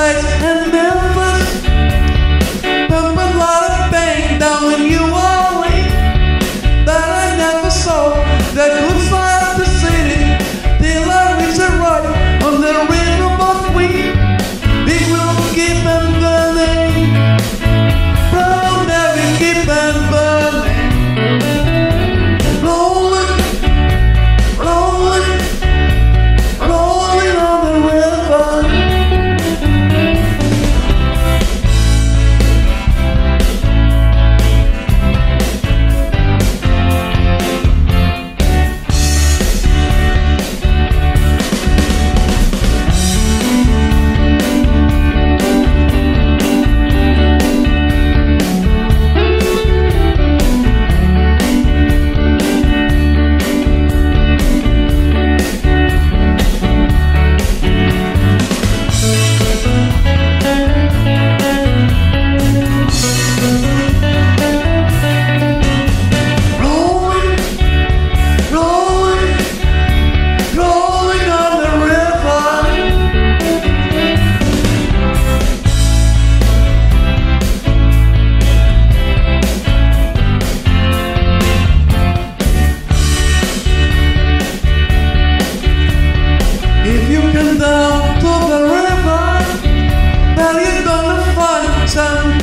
lights and sun